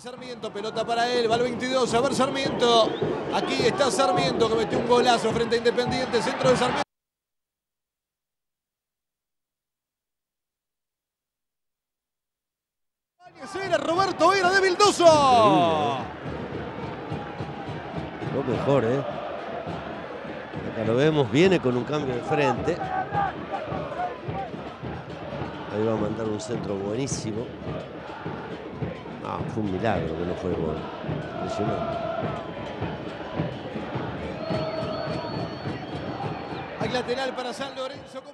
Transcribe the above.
Sarmiento, pelota para él, va al 22, a ver Sarmiento. Aquí está Sarmiento que metió un golazo frente a Independiente, centro de Sarmiento. Roberto Era de Vildoso. Lo mejor, ¿eh? Acá lo vemos, viene con un cambio de frente. Ahí va a mandar un centro buenísimo. Ah, fue un milagro que no fue gol. Impresionante. Hay lateral para San Lorenzo.